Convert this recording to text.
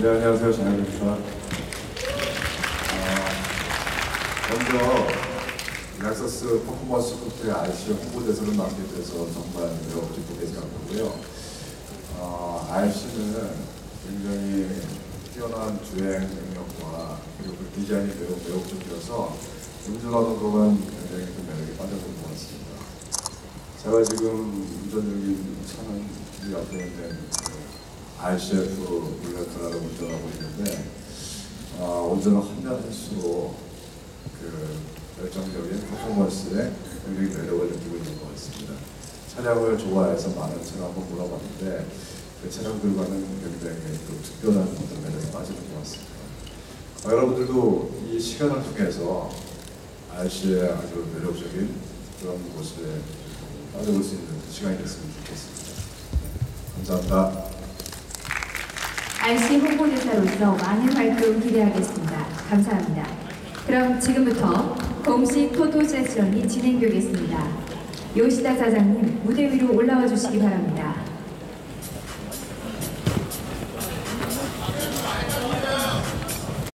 네, 안녕하세요. 장현입니다. 어, 먼저 넥서스 퍼포먼스 코트의 RC 홍보대사를 맡게 돼서 정말 매우 기쁘게 생각하고요. 어, RC는 굉장히 뛰어난 주행 능력과 그리고 그 디자인이 매우 매혹적이어서 운전하는 동안 굉장히 그 매력에 빠져든 것 같습니다. 제가 지금 운전 중인 차는 이 앞에 있는 그 RCF 블랙카라를 운전하고 있는데 어, 운전을 하면 할수록 그 열정적인 퍼포먼스에 굉장히 매력을 느끼고 있는 것 같습니다. 차량을 좋아해서 많은 차를 한번 물어봤는데 그 차량들과는 굉장히 또 특별한 어떤 매력에 빠지는 것 같습니다. 어, 여러분들도 이 시간을 통해서 RC의 아주 매력적인 그런 모습에 빠져볼 수 있는 시간이 됐으면 좋겠습니다. 감사합니다. RC 홍보대사로서 많은 활동 기대하겠습니다. 감사합니다. 그럼 지금부터 공식 포토 세션이 진행되겠습니다. 요시다 사장님 무대 위로 올라와 주시기 바랍니다.